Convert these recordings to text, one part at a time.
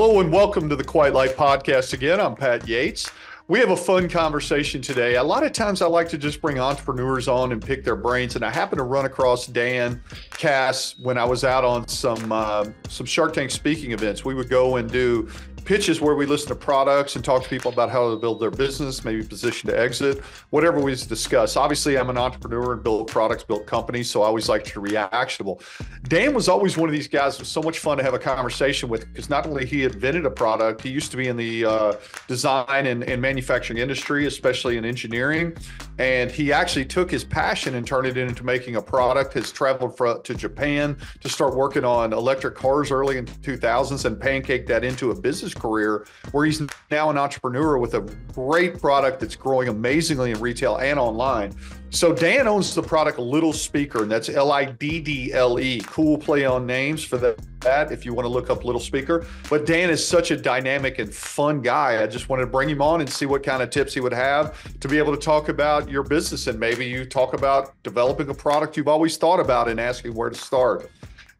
Hello and welcome to the Quiet Light Podcast again. I'm Pat Yates. We have a fun conversation today. A lot of times I like to just bring entrepreneurs on and pick their brains. And I happened to run across Dan Cass when I was out on some uh, some Shark Tank speaking events. We would go and do pitches where we listen to products and talk to people about how to build their business, maybe position to exit, whatever we discuss. Obviously, I'm an entrepreneur and build products, build companies, so I always like to be actionable. Dan was always one of these guys. Was so much fun to have a conversation with because not only he invented a product, he used to be in the uh, design and, and manufacturing industry, especially in engineering, and he actually took his passion and turned it into making a product. Has traveled for, to Japan to start working on electric cars early in 2000s and pancake that into a business career where he's now an entrepreneur with a great product that's growing amazingly in retail and online. So Dan owns the product Liddle Speaker, and that's L-I-D-D-L-E. Cool play on names for that if you want to look up Liddle Speaker. But Dan is such a dynamic and fun guy. I just wanted to bring him on and see what kind of tips he would have to be able to talk about your business and maybe you talk about developing a product you've always thought about and asking where to start.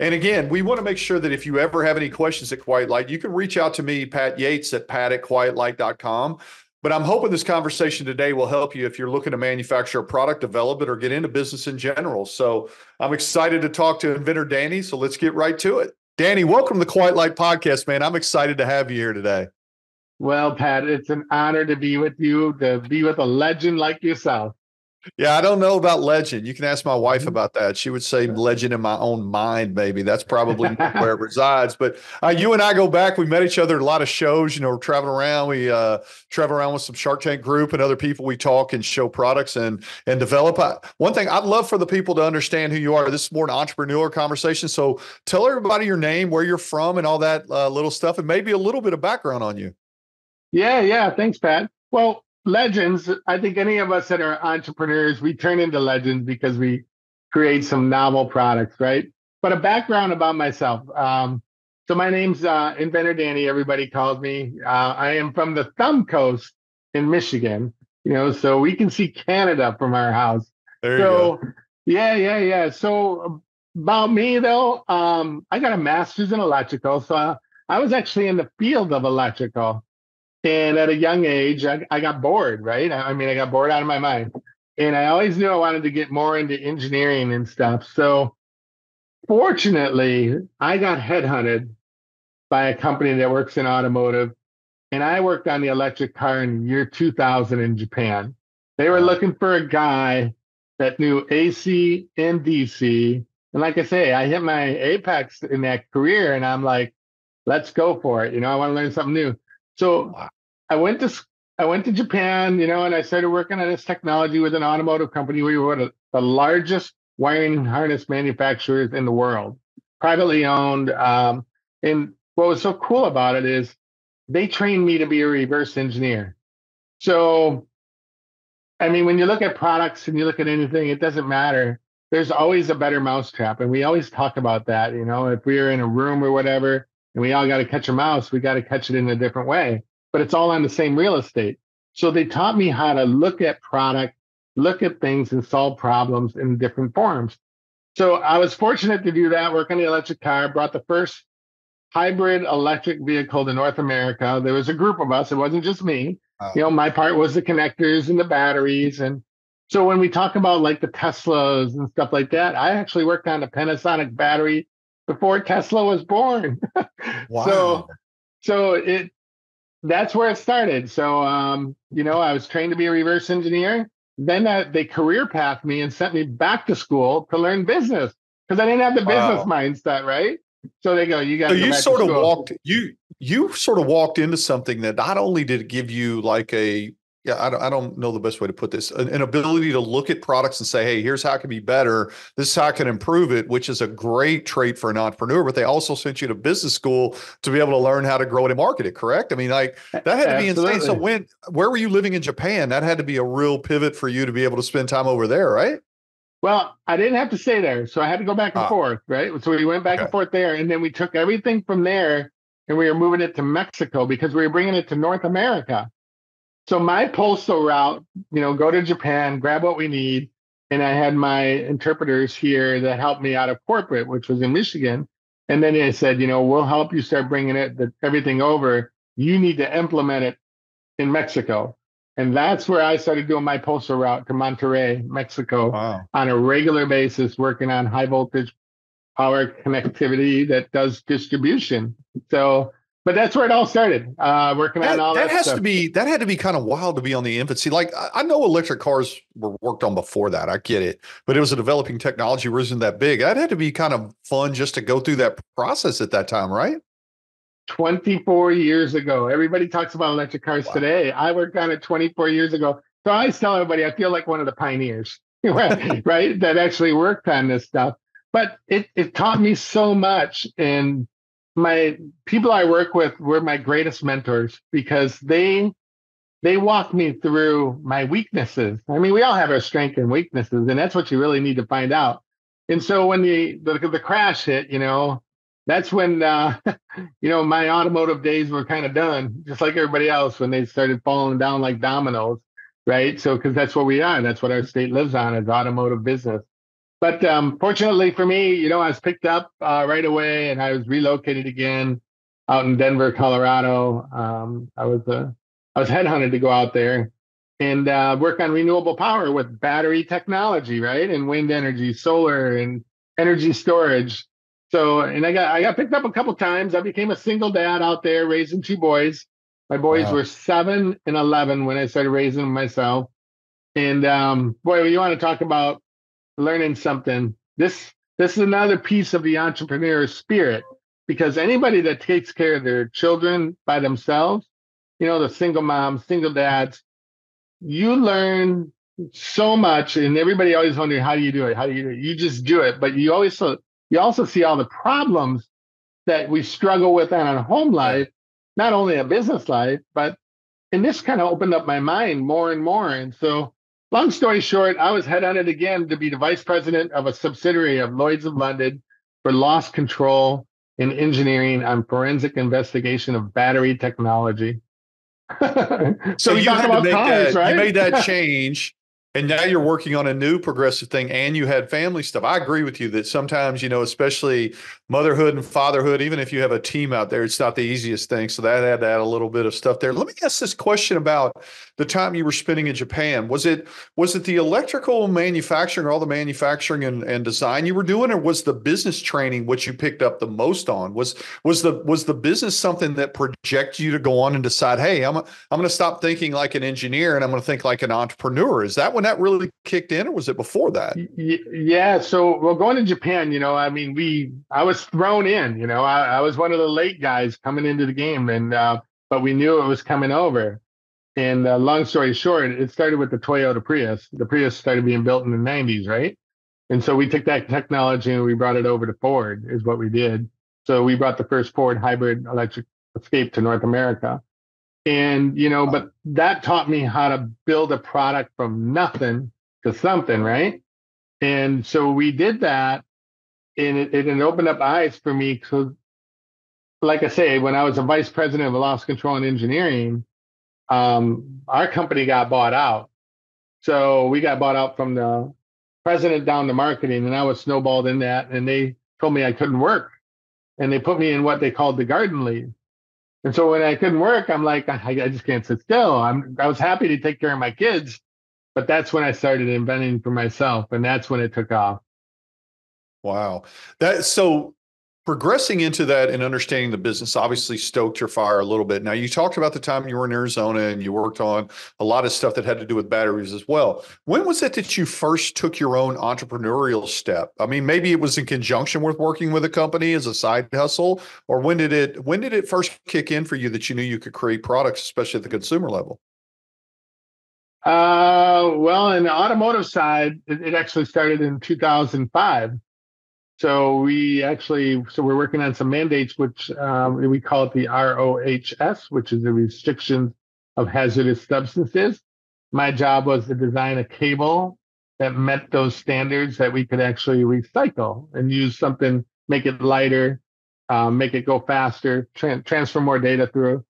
And again, we want to make sure that if you ever have any questions at Quiet Light, you can reach out to me, Pat Yates at pat at quietlight.com. But I'm hoping this conversation today will help you if you're looking to manufacture a product, develop it, or get into business in general. So I'm excited to talk to inventor Danny. So let's get right to it. Danny, welcome to the Quiet Light Podcast, man. I'm excited to have you here today. Well, Pat, it's an honor to be with you, to be with a legend like yourself. Yeah, I don't know about legend. You can ask my wife mm-hmm. about that. She would say legend in my own mind, maybe. That's probably where it resides. But uh, you and I go back. We met each other at a lot of shows. You know, we're traveling around. We uh, travel around with some Shark Tank group and other people. We talk and show products and and develop. I, one thing I'd love for the people to understand who you are. This is more an entrepreneur conversation. So tell everybody your name, where you're from, and all that uh, little stuff, and maybe a little bit of background on you. Yeah, yeah. Thanks, Pat. Well, legends, I think any of us that are entrepreneurs, we turn into legends because we create some novel products, right? But a background about myself. Um, so my name's uh, Inventor Danny. Everybody calls me. Uh, I am from the Thumb Coast in Michigan. You know, so we can see Canada from our house. There so, you go. yeah, yeah, yeah. So about me though, um, I got a master's in electrical. So I, I was actually in the field of electrical. And at a young age, I, I got bored, right? I mean, I got bored out of my mind. And I always knew I wanted to get more into engineering and stuff. So fortunately, I got headhunted by a company that works in automotive. And I worked on the electric car in the year 2000 in Japan. They were looking for a guy that knew AC and DC. And like I say, I hit my apex in that career and I'm like, let's go for it. You know, I want to learn something new. So I went to I went to Japan, you know, and I started working on this technology with an automotive company. We were the, the largest wiring harness manufacturers in the world, privately owned. Um, and what was so cool about it is they trained me to be a reverse engineer. So, I mean, when you look at products and you look at anything, it doesn't matter. There's always a better mousetrap. And we always talk about that. You know, if we're in a room or whatever, and we all got to catch a mouse, we got to catch it in a different way but it's all on the same real estate. So they taught me how to look at product, look at things and solve problems in different forms. So I was fortunate to do that, work on the electric car, brought the first hybrid electric vehicle to North America. There was a group of us. It wasn't just me. Oh. You know, my part was the connectors and the batteries. And so when we talk about like the Teslas and stuff like that, I actually worked on the Panasonic battery before Tesla was born. wow. So so it that's where it started. So, um, you know, I was trained to be a reverse engineer. Then uh, they career pathed me and sent me back to school to learn business because I didn't have the business wow. mindset, right? So they go, you got. So you sort of walked you you sort of walked into something that not only did it give you like a yeah, I don't, I don't know the best way to put this. An, an, ability to look at products and say, hey, here's how it can be better. This is how I can improve it, which is a great trait for an entrepreneur. But they also sent you to business school to be able to learn how to grow it and market it, correct? I mean, like that had to be insane. So when where were you living in Japan? That had to be a real pivot for you to be able to spend time over there, right? Well, I didn't have to stay there. So I had to go back and ah. forth, right? So we went back okay. and forth there. And then we took everything from there and we were moving it to Mexico because we were bringing it to North America. So my postal route, you know, go to Japan, grab what we need. And I had my interpreters here that helped me out of corporate, which was in Michigan. And then they said, you know, we'll help you start bringing it the, everything over. You need to implement it in Mexico. And that's where I started doing my postal route to Monterrey, Mexico, wow. on a regular basis, working on high voltage power connectivity that does distribution. So but that's where it all started. Uh, working that, on all that. That has stuff. to be that had to be kind of wild to be on the infancy. Like I, know electric cars were worked on before that. I get it, but it was a developing technology. wasn't that big. That had to be kind of fun just to go through that process at that time, right? 24 years ago. Everybody talks about electric cars wow. today. I worked on it 24 years ago. So I tell everybody I feel like one of the pioneers, right? That actually worked on this stuff. But it, it taught me so much. And my people I work with were my greatest mentors because they they walk me through my weaknesses. I mean, we all have our strengths and weaknesses, and that's what you really need to find out. And so when the the, the crash hit, you know, that's when uh, you know my automotive days were kind of done, just like everybody else when they started falling down like dominoes, right? So because that's what we are, that's what our state lives on is automotive business. But um, fortunately for me, you know, I was picked up uh, right away and I was relocated again out in Denver, Colorado. Um, I was uh, I was headhunted to go out there and uh, work on renewable power with battery technology, right? And wind energy, solar, and energy storage. So, and I got I got picked up a couple times. I became a single dad out there raising two boys. My boys wow. were seven and eleven when I started raising them myself. And um, boy, you want to talk about learning something. This this is another piece of the entrepreneur spirit because anybody that takes care of their children by themselves, you know, the single moms, single dads, you learn so much, and everybody always wondering how do you do it? How do you do it? You just do it, but you always so you also see all the problems that we struggle with on a home life, not only a business life, but and this kind of opened up my mind more and more. And so Long story short, I was headhunted again to be the vice president of a subsidiary of Lloyd's of London for loss control in engineering on forensic investigation of battery technology. so you had to make that, right? you made that change and now you're working on a new progressive thing and you had family stuff. I agree with you that sometimes you know especially motherhood and fatherhood even if you have a team out there it's not the easiest thing. So that had to add a little bit of stuff there. Let me ask this question about the time you were spending in japan. Was it was it the electrical manufacturing or all the manufacturing and, and design you were doing or was the business training what you picked up the most on? Was was the was the business something that projected you to go on and decide hey i'm, I'm going to stop thinking like an engineer and i'm going to think like an entrepreneur. Is that when that really kicked in, or was it before that? Yeah. So, well, going to Japan, you know, I mean, we, I was thrown in. You know, I, I was one of the late guys coming into the game, and uh, but we knew it was coming over. And uh, long story short, it started with the Toyota Prius. The Prius started being built in the '90s, right? And so we took that technology and we brought it over to Ford. Is what we did. So we brought the first Ford hybrid electric Escape to North America and, you know, but that taught me how to build a product from nothing to something, right? And so we did that and it, it opened up eyes for me because like I say, when I was a vice president of loss control and engineering, um, our company got bought out. So we got bought out from the president down to marketing, and I was snowballed in that. And they told me I couldn't work, and they put me in what they called the garden leave. And so when I couldn't work, I'm like, I, I just can't sit still. I'm I was happy to take care of my kids, but that's when I started inventing for myself, and that's when it took off. Wow, that so progressing into that and understanding the business obviously stoked your fire a little bit. Now, you talked about the time you were in Arizona and you worked on a lot of stuff that had to do with batteries as well. When was it that you first took your own entrepreneurial step? I mean, maybe it was in conjunction with working with a company as a side hustle, or when did it when did it first kick in for you that you knew you could create products, especially at the consumer level? Uh, well, in the automotive side, it, it actually started in 2005. So we actually, so we're working on some mandates, which um, we call it the ROHS, which is the restrictions of hazardous substances. My job was to design a cable that met those standards that we could actually recycle and use something, make it lighter, um, make it go faster, tra- transfer more data through.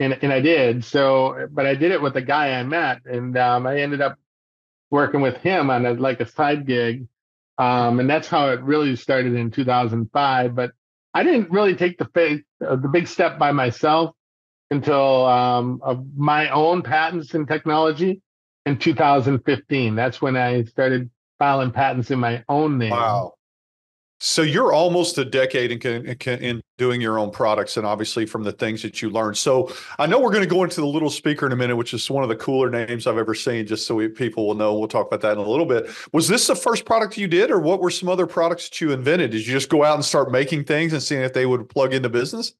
And, and I did. So, but I did it with a guy I met, and um, I ended up working with him on a, like a side gig um, and that's how it really started in 2005. But I didn't really take the big, uh, the big step by myself until um, of my own patents and technology in 2015. That's when I started filing patents in my own name. Wow. So you're almost a decade in, in, in, doing your own products, and obviously from the things that you learned. So I know we're going to go into the Liddle speaker in a minute, which is one of the cooler names I've ever seen. Just so we, people will know, we'll talk about that in a little bit. Was this the first product you did, or what were some other products that you invented? Did you just go out and start making things and seeing if they would plug into business?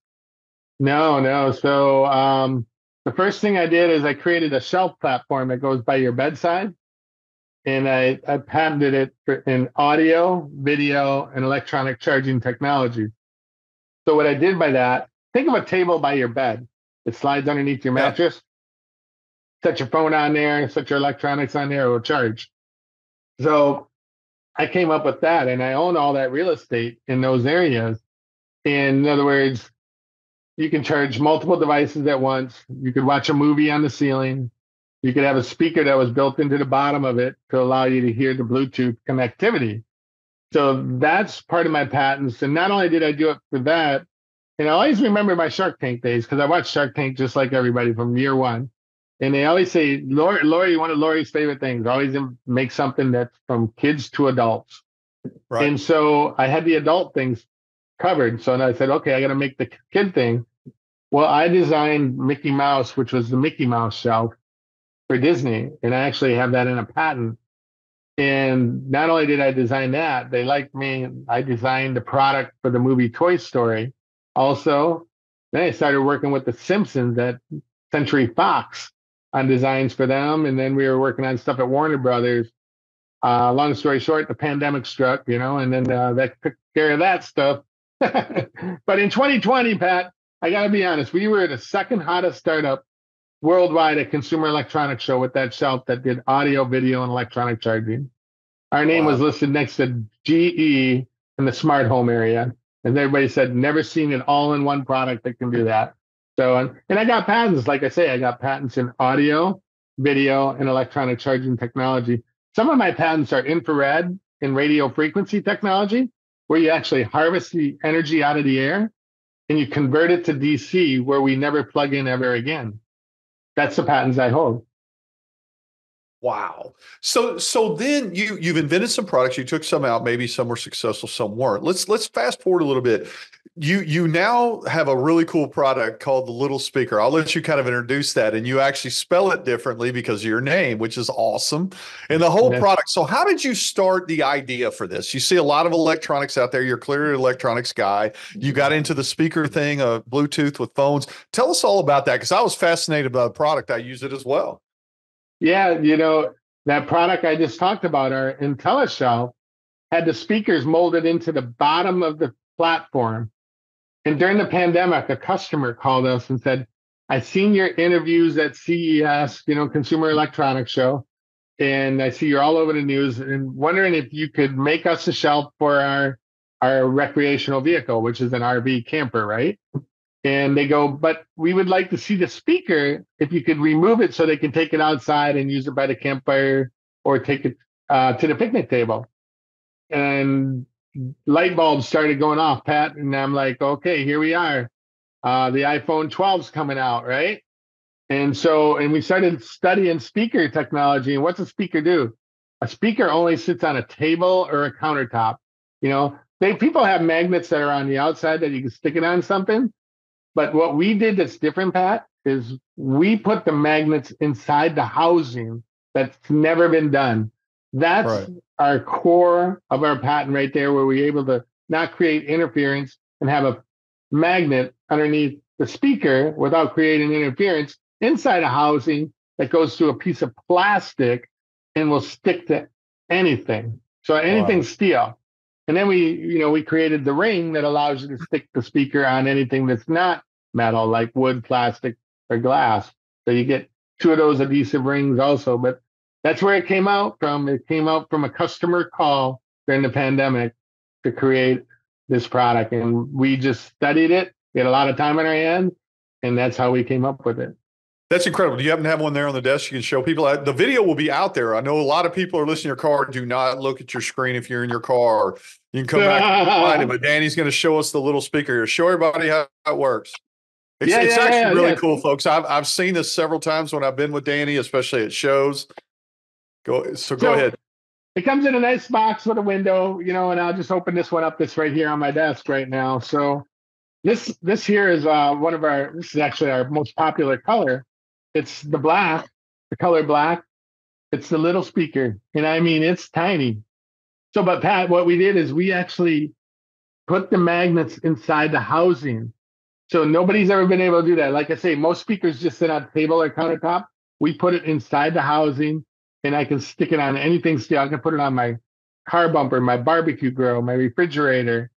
No, no. So um, the first thing I did is I created a shelf platform that goes by your bedside and I, I patented it for, in audio, video, and electronic charging technology. So what I did by that, think of a table by your bed. It slides underneath your mattress. Yeah. Set your phone on there, set your electronics on there, it will charge. So I came up with that and I own all that real estate in those areas. In other words, you can charge multiple devices at once. You could watch a movie on the ceiling. You could have a speaker that was built into the bottom of it to allow you to hear the Bluetooth connectivity. So that's part of my patents. And not only did I do it for that, and I always remember my Shark Tank days because I watched Shark Tank just like everybody from year one. And they always say, Lori, Lori, one of Lori's favorite things, always make something that's from kids to adults. Right. And so I had the adult things covered. So I said, okay, I got to make the kid thing. Well, I designed Mickey Mouse, which was the Mickey Mouse shelf for Disney, and I actually have that in a patent. And not only did I design that, they liked me. I designed the product for the movie Toy Story. Also, then I started working with the Simpsons at Century Fox on designs for them, and then we were working on stuff at Warner Brothers. Uh, long story short, the pandemic struck, you know, and then uh, that took care of that stuff. but in 2020, Pat, I got to be honest, we were the second hottest startup worldwide at Consumer Electronics Show with that shelf that did audio, video, and electronic charging. Our name wow. was listed next to GE in the smart home area. And everybody said, never seen an all in one product that can do that. So, and, and I got patents. Like I say, I got patents in audio, video, and electronic charging technology. Some of my patents are infrared and radio frequency technology, where you actually harvest the energy out of the air and you convert it to DC, where we never plug in ever again. That's the patents I hold. Wow. So so then you you've invented some products, you took some out, maybe some were successful, some weren't. Let's let's fast forward a little bit. You you now have a really cool product called the Liddle speaker. I'll let you kind of introduce that and you actually spell it differently because of your name, which is awesome. And the whole yeah. product. So how did you start the idea for this? You see a lot of electronics out there. You're clearly an electronics guy. You got into the speaker thing, uh, Bluetooth with phones. Tell us all about that because I was fascinated by the product. I use it as well. Yeah, you know, that product I just talked about, our IntelliShelf, had the speakers molded into the bottom of the platform. And during the pandemic, a customer called us and said, I've seen your interviews at CES, you know, Consumer Electronics Show, and I see you're all over the news and wondering if you could make us a shelf for our our recreational vehicle, which is an RV camper, right? And they go, but we would like to see the speaker if you could remove it so they can take it outside and use it by the campfire or take it uh, to the picnic table. And light bulbs started going off, Pat. And I'm like, okay, here we are. Uh, the iPhone 12's coming out, right? And so, and we started studying speaker technology. And what's a speaker do? A speaker only sits on a table or a countertop. You know, they people have magnets that are on the outside that you can stick it on something. But what we did that's different, Pat, is we put the magnets inside the housing that's never been done. That's right. our core of our patent right there, where we're able to not create interference and have a magnet underneath the speaker without creating interference inside a housing that goes through a piece of plastic and will stick to anything. So anything wow. steel. And then we, you know, we created the ring that allows you to stick the speaker on anything that's not metal, like wood, plastic, or glass. So you get two of those adhesive rings also. But that's where it came out from. It came out from a customer call during the pandemic to create this product. And we just studied it. We had a lot of time on our hands, and that's how we came up with it. That's incredible. Do you happen to have one there on the desk you can show people? The video will be out there. I know a lot of people are listening to your car. Do not look at your screen if you're in your car. You can come back and find it. But Danny's going to show us the Liddle speaker here. Show everybody how it works. It's, yeah, it's yeah, actually yeah, really cool, folks. I've I've seen this several times when I've been with Danny, especially at shows. Go so go so, ahead. It comes in a nice box with a window, you know, and I'll just open this one up that's right here on my desk right now. So this this here is uh, one of our this is actually our most popular color. It's the black, the color black. It's the Liddle speaker. And I mean it's tiny. So but Pat, what we did is we actually put the magnets inside the housing. So nobody's ever been able to do that. Like I say, most speakers just sit on table or countertop. We put it inside the housing and I can stick it on anything still. I can put it on my car bumper, my barbecue grill, my refrigerator,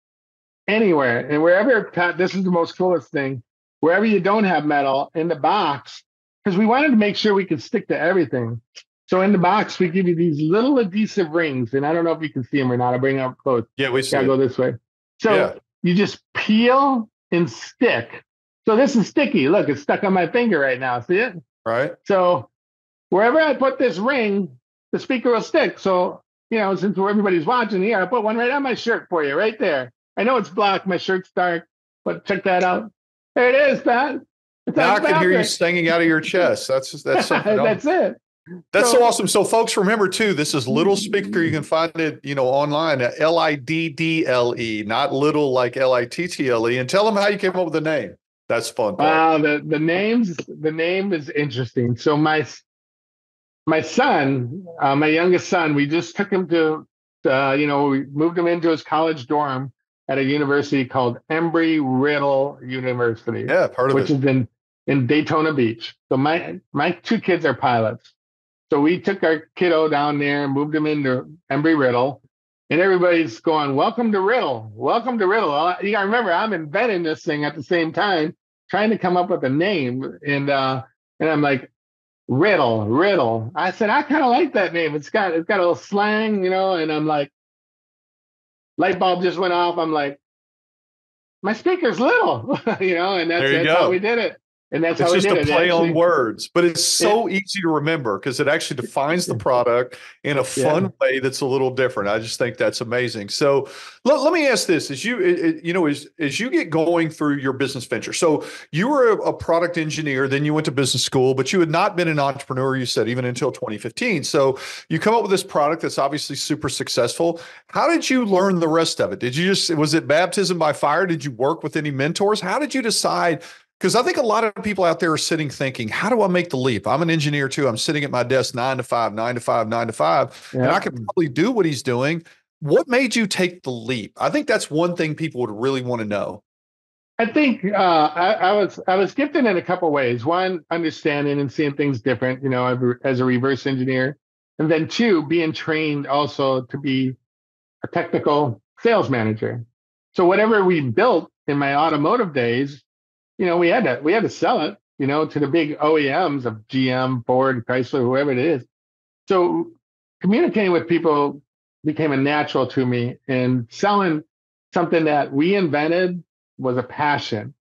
anywhere. And wherever, Pat, this is the most coolest thing. Wherever you don't have metal in the box, because we wanted to make sure we could stick to everything. So in the box, we give you these little adhesive rings, and I don't know if you can see them or not. I'll bring them up close. Yeah, we see. Gotta go this way. So yeah. you just peel and stick. So this is sticky. Look, it's stuck on my finger right now. See it? Right. So wherever I put this ring, the speaker will stick. So, you know, since everybody's watching here, I put one right on my shirt for you, right there. I know it's black, my shirt's dark, but check that out. There it is, Pat. Now I can hear you singing out of your chest. That's that's something. that's it. That's so, so, awesome. So, folks, remember too, this is Liddle speaker. You can find it, you know, online at L I D D L E, not little like L I T T L E. And tell them how you came up with the name. That's fun. Wow, uh, the the names the name is interesting. So my my son, uh, my youngest son, we just took him to, uh, you know, we moved him into his college dorm at a university called Embry Riddle University. Yeah, part of which it. is in in Daytona Beach. So my my two kids are pilots. So we took our kiddo down there and moved him into Embry Riddle. And everybody's going, Welcome to Riddle. Welcome to Riddle. You gotta remember, I'm inventing this thing at the same time, trying to come up with a name. And uh, and I'm like, Riddle, Riddle. I said, I kind of like that name. It's got it's got a little slang, you know, and I'm like, light bulb just went off. I'm like, my speaker's little, you know, and that's, that's how we did it. And that's it's just a play actually, on words, but it's so yeah. easy to remember because it actually defines the product in a fun yeah. way that's a little different. I just think that's amazing. So let, let me ask this: as you it, you know as as you get going through your business venture, so you were a, a, product engineer, then you went to business school, but you had not been an entrepreneur. You said even until 2015. So you come up with this product that's obviously super successful. How did you learn the rest of it? Did you just was it baptism by fire? Did you work with any mentors? How did you decide? Because I think a lot of people out there are sitting thinking, how do I make the leap? I'm an engineer too. I'm sitting at my desk nine to five, nine to five, nine to five, yeah. and I can probably do what he's doing. What made you take the leap? I think that's one thing people would really want to know. I think uh, I, I, was I was gifted in a couple ways. One, understanding and seeing things different, you know, as a reverse engineer, and then two, being trained also to be a technical sales manager. So whatever we built in my automotive days, you know, we had to we had to sell it, you know, to the big OEMs of GM, Ford, Chrysler, whoever it is. So communicating with people became a natural to me, and selling something that we invented was a passion,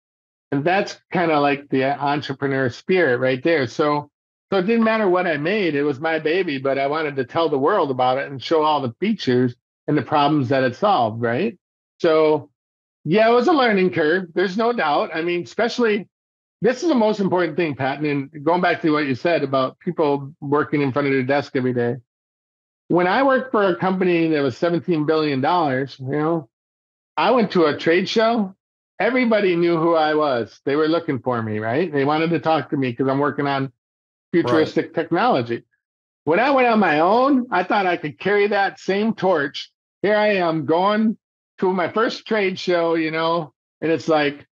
and that's kind of like the entrepreneur spirit right there. So. So it didn't matter what I made; it was my baby. But I wanted to tell the world about it and show all the features and the problems that it solved. Right. So yeah, it was a learning curve. There's no doubt. I mean, especially this is the most important thing, Patton. And going back to what you said about people working in front of their desk every day. When I worked for a company that was $17 billion, you know, I went to a trade show. Everybody knew who I was. They were looking for me, right? They wanted to talk to me because I'm working on futuristic right. technology. When I went on my own, I thought I could carry that same torch. Here I am going to my first trade show, you know, and it's like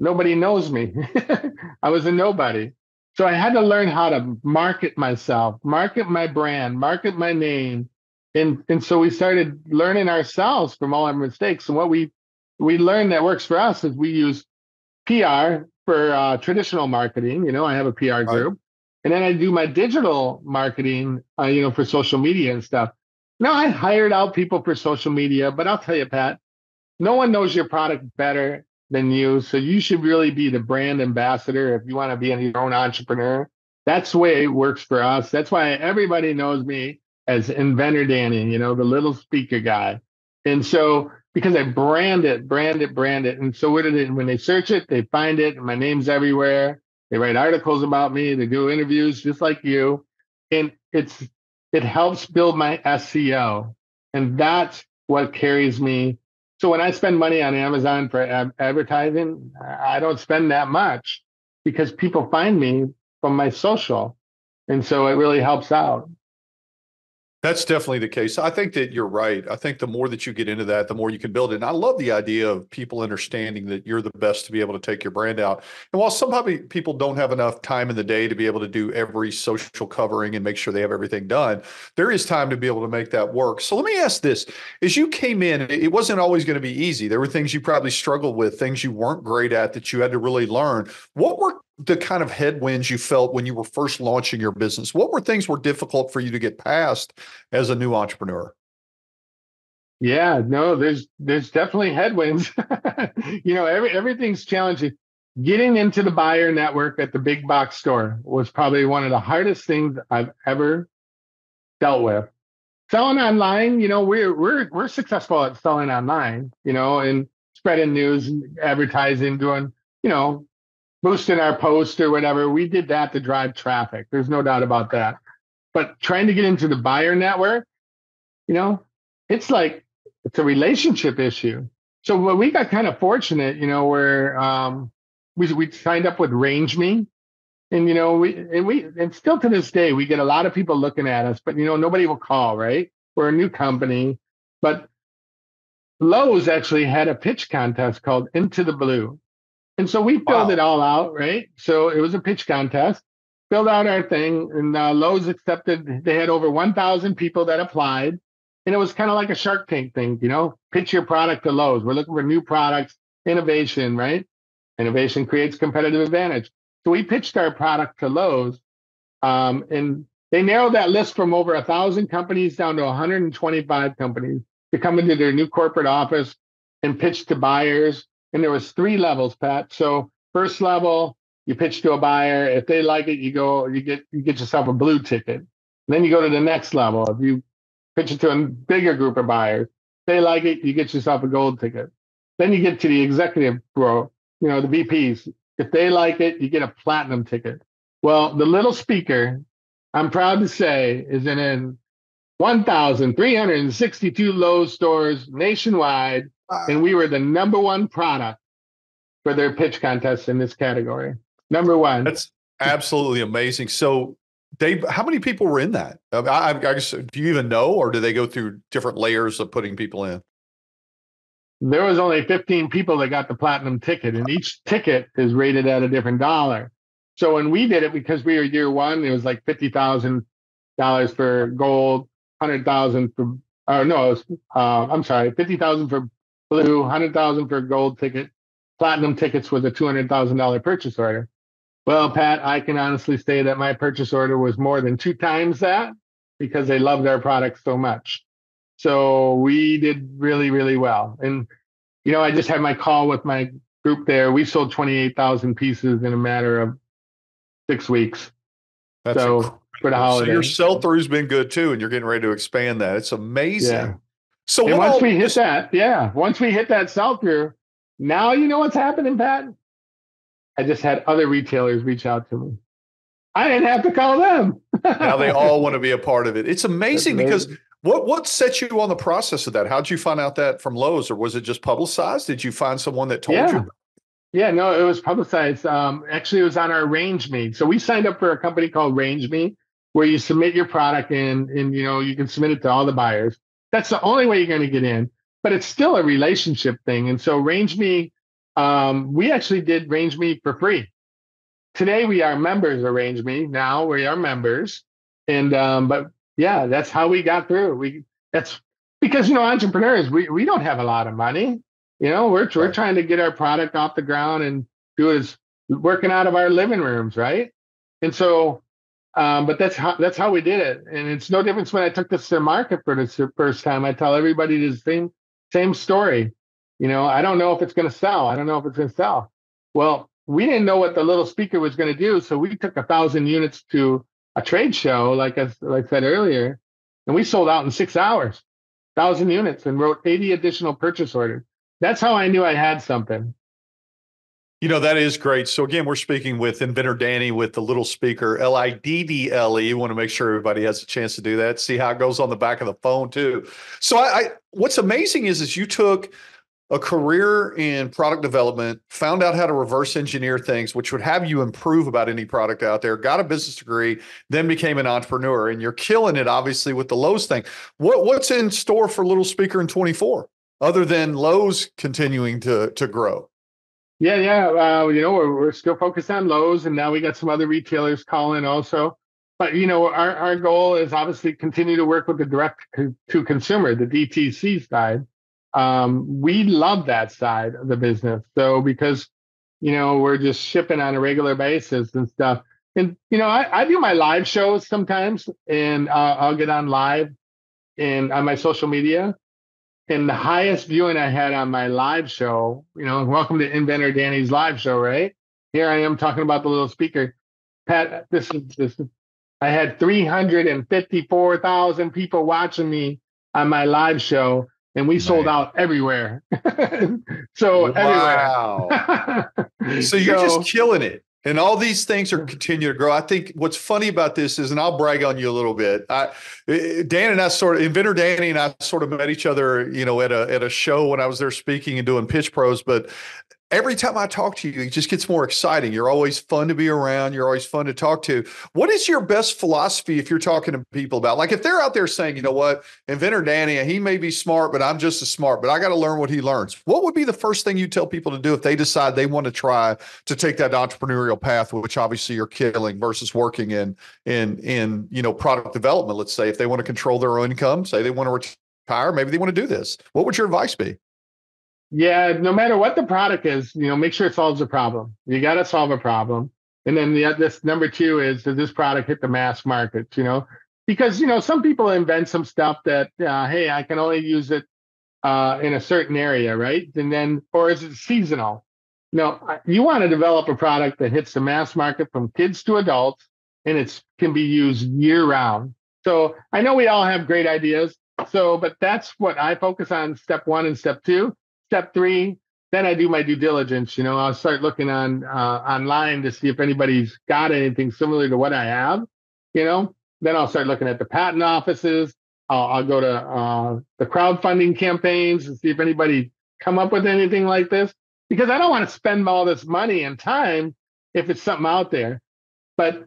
nobody knows me. I was a nobody. So I had to learn how to market myself, market my brand, market my name. And and so we started learning ourselves from all our mistakes. And what we we learned that works for us is we use PR for uh, traditional marketing. You know, I have a PR group, and then I do my digital marketing. Uh, you know, for social media and stuff. No, I hired out people for social media, but I'll tell you, Pat, no one knows your product better than you. So you should really be the brand ambassador if you want to be your own entrepreneur. That's the way it works for us. That's why everybody knows me as Inventor Danny, you know, the Liddle speaker guy. And so because I brand it, brand it, brand it. And so what did it, when they search it, they find it. And my name's everywhere. They write articles about me. They do interviews just like you. And it's it helps build my SEO. And that's what carries me. So when I spend money on Amazon for advertising, I don't spend that much because people find me from my social. And so it really helps out. That's definitely the case. I think that you're right. I think the more that you get into that, the more you can build it. And I love the idea of people understanding that you're the best to be able to take your brand out. And while some people don't have enough time in the day to be able to do every social covering and make sure they have everything done, there is time to be able to make that work. So let me ask this. As you came in, it wasn't always going to be easy. There were things you probably struggled with, things you weren't great at that you had to really learn. What were the kind of headwinds you felt when you were first launching your business? What were things were difficult for you to get past as a new entrepreneur? Yeah, no, there's there's definitely headwinds. you know, every everything's challenging. Getting into the buyer network at the big box store was probably one of the hardest things I've ever dealt with. Selling online, you know, we're we're we're successful at selling online, you know, and spreading news and advertising, doing, you know, boosting our post or whatever. We did that to drive traffic. There's no doubt about that. But trying to get into the buyer network, you know, it's like it's a relationship issue. So well, we got kind of fortunate, you know, where um, we we signed up with RangeMe, and you know, we and we and still to this day we get a lot of people looking at us, but you know, nobody will call. Right? We're a new company, but Lowe's actually had a pitch contest called Into the Blue, and so we filled wow. it all out, right? So it was a pitch contest, filled out our thing, and uh, Lowe's accepted. They had over 1,000 people that applied. And it was kind of like a Shark Tank thing, you know, pitch your product to Lowe's. We're looking for new products, innovation, right? Innovation creates competitive advantage. So we pitched our product to Lowe's, um, and they narrowed that list from over a thousand companies down to 125 companies to come into their new corporate office and pitch to buyers and there was three levels, Pat. So first level, you pitch to a buyer. If they like it, you go, you get you get yourself a blue ticket. then you go to the next level. If you pitch it to a bigger group of buyers, if they like it, you get yourself a gold ticket. Then you get to the executive bro, you know, the VPs. If they like it, you get a platinum ticket. Well, the Liddle speaker, I'm proud to say, is in 1,362 Lowe's stores nationwide and we were the number one product for their pitch contest in this category. Number one. That's absolutely amazing. So, Dave, how many people were in that? I, I, I guess, do you even know, or do they go through different layers of putting people in? There was only 15 people that got the platinum ticket, and each ticket is rated at a different dollar. So when we did it, because we were year one, it was like fifty thousand dollars for gold, hundred thousand for, or no, was, uh, I'm sorry, fifty thousand for blue, 100000 for a gold ticket, platinum tickets with a $200,000 purchase order. Well, Pat, I can honestly say that my purchase order was more than two times that because they loved our product so much. So we did really, really well. And, you know, I just had my call with my group there. We sold 28,000 pieces in a matter of six weeks. That's so incredible. for the holiday. So your sell through's been good too, and you're getting ready to expand that. It's amazing. Yeah. So and once we hit that, yeah, once we hit that sell through, now you know what's happening, Pat. I just had other retailers reach out to me. I didn't have to call them. now they all want to be a part of it. It's amazing, amazing, because what what set you on the process of that? How did you find out that from Lowe's, or was it just publicized? Did you find someone that told yeah. you? Yeah, no, it was publicized. Um, actually, it was on our RangeMe. So we signed up for a company called RangeMe, where you submit your product in, and you know you can submit it to all the buyers. That's the only way you're going to get in. But it's still a relationship thing. And so RangeMe, um, we actually did RangeMe for free. Today we are members of RangeMe. Now we are members. And um, but yeah, that's how we got through. We that's because you know entrepreneurs we we don't have a lot of money. You know, we're we're trying to get our product off the ground and do is working out of our living rooms, right? And so um, but that's how that's how we did it, and it's no difference when I took this to market for the first time. I tell everybody the same same story. You know, I don't know if it's going to sell. I don't know if it's going to sell. Well, we didn't know what the Liddle speaker was going to do, so we took a thousand units to a trade show, like I, like I said earlier, and we sold out in six hours, thousand units, and wrote 80 additional purchase orders. That's how I knew I had something. You know, that is great. So again, we're speaking with inventor Danny with the Liddle speaker, L-I-D-D-L-E. You want to make sure everybody has a chance to do that. See how it goes on the back of the phone too. So I, I what's amazing is is you took a career in product development, found out how to reverse engineer things, which would have you improve about any product out there, got a business degree, then became an entrepreneur. And you're killing it, obviously, with the Lowe's thing. What what's in store for Liddle Speaker in 24, other than Lowe's continuing to to grow? Yeah, yeah. Uh, you know, we're, we're still focused on Lowe's, and now we got some other retailers calling also. But you know, our, our goal is obviously continue to work with the direct to consumer, the DTC side. Um, we love that side of the business. So because you know we're just shipping on a regular basis and stuff. And you know, I, I do my live shows sometimes, and uh, I'll get on live and on my social media and the highest viewing I had on my live show, you know, welcome to Inventor Danny's live show, right? Here I am talking about the Liddle speaker. Pat, this is this is, I had 354,000 people watching me on my live show, and we nice. sold out everywhere. so wow. everywhere. so you're so, just killing it and all these things are continuing to grow. I think what's funny about this is, and I'll brag on you a little bit. I, eh, Dan and I sort of, inventor Danny and I sort of met each other, you know, at a at a show when I was there speaking and doing pitch pros. But every time I talk to you, it just gets more exciting. You're always fun to be around. You're always fun to talk to. What is your best philosophy if you're talking to people about? Like if they're out there saying, you know what, inventor Danny, he may be smart, but I'm just as smart, but I got to learn what he learns. What would be the first thing you tell people to do if they decide they want to try to take that entrepreneurial path, which obviously you're killing versus working in in in you know product development? Let's say if they want to control their own income, say they want to retire, maybe they want to do this. What would your advice be? Yeah, no matter what the product is, you know, make sure it solves a problem. You got to solve a problem. And then the this number two is does this product hit the mass market? You know, because you know some people invent some stuff that uh, hey, I can only use it uh, in a certain area, right? And then or is it seasonal? No, you want to develop a product that hits the mass market from kids to adults, and it can be used year round. So I know we all have great ideas. So, but that's what I focus on. Step one and step two step three, then I do my due diligence. You know, I'll start looking on uh, online to see if anybody's got anything similar to what I have. You know, then I'll start looking at the patent offices. I'll, I'll go to uh, the crowdfunding campaigns and see if anybody come up with anything like this because I don't want to spend all this money and time if it's something out there. But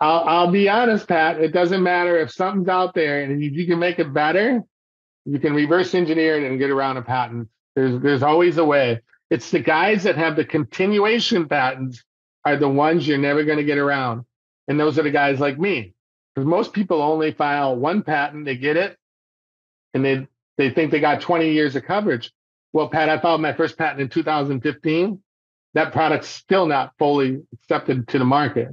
I'll, I'll be honest, Pat. It doesn't matter if something's out there and if you can make it better, you can reverse engineer it and get around a patent there's there's always a way. It's the guys that have the continuation patents are the ones you're never going to get around. And those are the guys like me. Because most people only file one patent, they get it, and they they think they got 20 years of coverage. Well, Pat, I filed my first patent in 2015. That product's still not fully accepted to the market,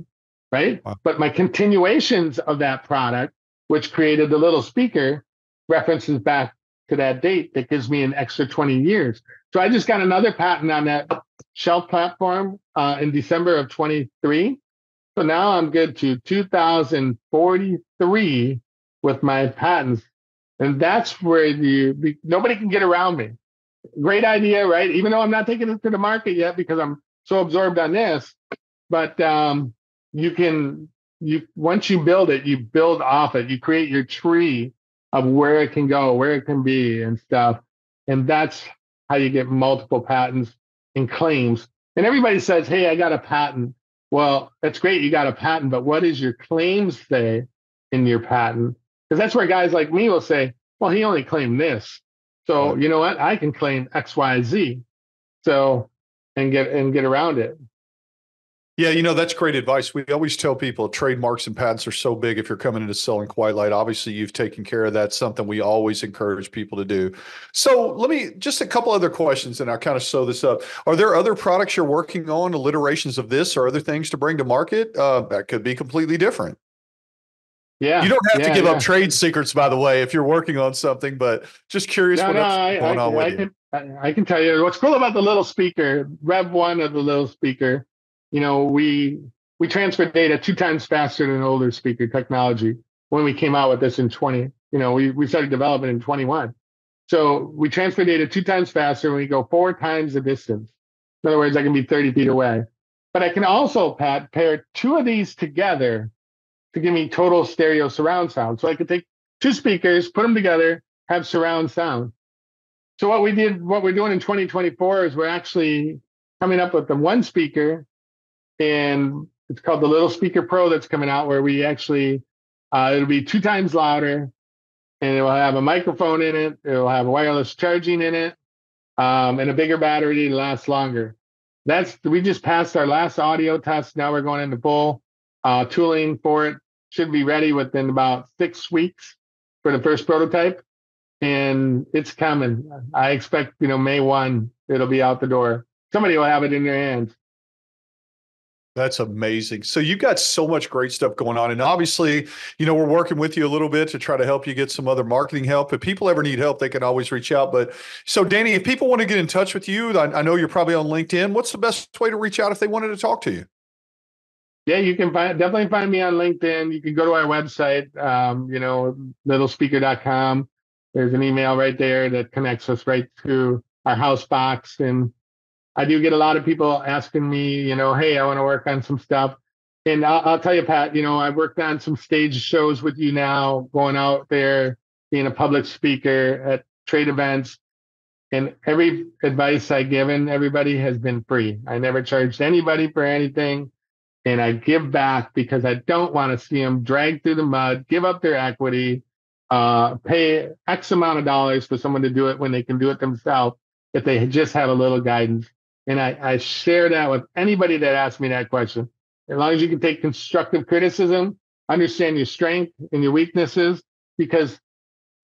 right? Wow. But my continuations of that product, which created the Liddle speaker, references back to that date that gives me an extra 20 years. So I just got another patent on that shelf platform uh, in December of 23. So now I'm good to 2043 with my patents. And that's where you, nobody can get around me. Great idea, right? Even though I'm not taking it to the market yet because I'm so absorbed on this, but um, you can, you once you build it, you build off it. You create your tree of where it can go, where it can be, and stuff. And that's how you get multiple patents and claims. And everybody says, "Hey, I got a patent." Well, that's great, you got a patent, but what does your claims say in your patent? Because that's where guys like me will say, "Well, he only claimed this, so you know what? I can claim X, Y, Z. So and get and get around it. Yeah, you know, that's great advice. We always tell people trademarks and patents are so big if you're coming into selling Quiet Light, Obviously, you've taken care of that, something we always encourage people to do. So let me just a couple other questions and I'll kind of sew this up. Are there other products you're working on, alliterations of this or other things to bring to market? Uh, that could be completely different. Yeah. You don't have yeah, to give yeah. up trade secrets, by the way, if you're working on something, but just curious No, what no, else I, going I, on with I you. can, I, I can tell you what's cool about the Liddle speaker, Rev one of the Liddle speaker. You know, we we transfer data two times faster than older speaker technology when we came out with this in 20. You know, we, we started developing in 21. So we transfer data two times faster when we go four times the distance. In other words, I can be 30 feet away. But I can also, Pat, pair two of these together to give me total stereo surround sound. So I could take two speakers, put them together, have surround sound. So what we did, what we're doing in 2024 is we're actually coming up with the one speaker, and it's called the Liddle Speaker Pro that's coming out, where we actually uh, it'll be two times louder, and it will have a microphone in it. It will have wireless charging in it, um, and a bigger battery to last longer. That's we just passed our last audio test. Now we're going into full uh, tooling for it. Should be ready within about six weeks for the first prototype, and it's coming. I expect you know May one it'll be out the door. Somebody will have it in their hands. That's amazing. So you've got so much great stuff going on. And obviously, you know, we're working with you a little bit to try to help you get some other marketing help. If people ever need help, they can always reach out. But so, Danny, if people want to get in touch with you, I, I know you're probably on LinkedIn. What's the best way to reach out if they wanted to talk to you? Yeah, you can find definitely find me on LinkedIn. You can go to our website, um, you know, liddlespeaker.com. There's an email right there that connects us right to our house box. And I do get a lot of people asking me, you know, hey, I want to work on some stuff. And I'll, I'll tell you, Pat, you know, I worked on some stage shows with you now, going out there, being a public speaker at trade events. And every advice I given everybody has been free. I never charged anybody for anything and I give back because I don't want to see them drag through the mud, give up their equity, uh, pay X amount of dollars for someone to do it when they can do it themselves if they just have a little guidance. And I, I share that with anybody that asks me that question. As long as you can take constructive criticism, understand your strength and your weaknesses, because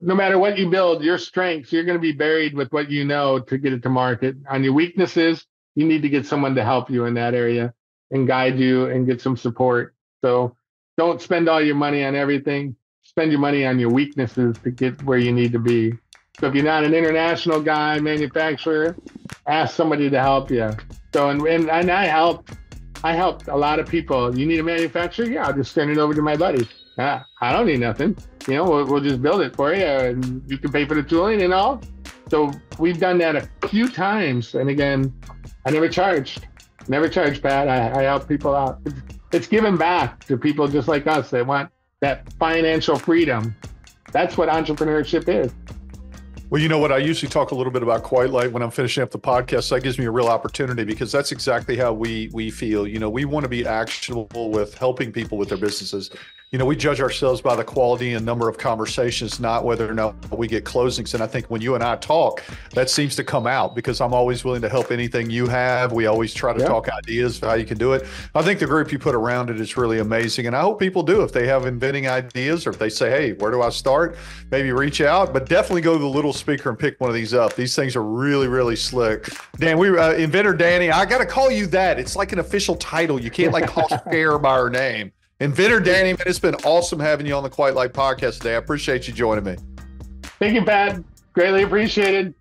no matter what you build, your strengths, you're going to be buried with what you know to get it to market. On your weaknesses, you need to get someone to help you in that area and guide you and get some support. So don't spend all your money on everything. Spend your money on your weaknesses to get where you need to be. So if you're not an international guy, manufacturer, ask somebody to help you. So and and, and I helped I helped a lot of people. You need a manufacturer? Yeah, I'll just send it over to my buddy. Ah, I don't need nothing. You know, we'll, we'll just build it for you and you can pay for the tooling and all. So we've done that a few times. And again, I never charged. Never charged, Pat. I, I help people out. It's, it's giving back to people just like us that want that financial freedom. That's what entrepreneurship is. Well, you know what? I usually talk a little bit about Quiet Light when I'm finishing up the podcast. That gives me a real opportunity because that's exactly how we we feel. You know, we want to be actionable with helping people with their businesses. You know, we judge ourselves by the quality and number of conversations, not whether or not we get closings. And I think when you and I talk, that seems to come out because I'm always willing to help anything you have. We always try to Yeah. talk ideas of how you can do it. I think the group you put around it is really amazing. And I hope people do if they have inventing ideas or if they say, hey, where do I start? Maybe reach out, but definitely go to the Liddle speaker and pick one of these up. These things are really, really slick. Dan, we uh, inventor Danny. I got to call you that. It's like an official title. You can't like call Fair by her name. Inventor Danny, man, it's been awesome having you on the Quiet Light podcast today. I appreciate you joining me. Thank you, Pat. Greatly appreciated.